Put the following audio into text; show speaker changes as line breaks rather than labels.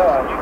So